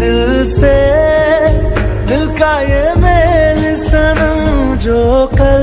दिल से दिल का ये मेल सनम जो कर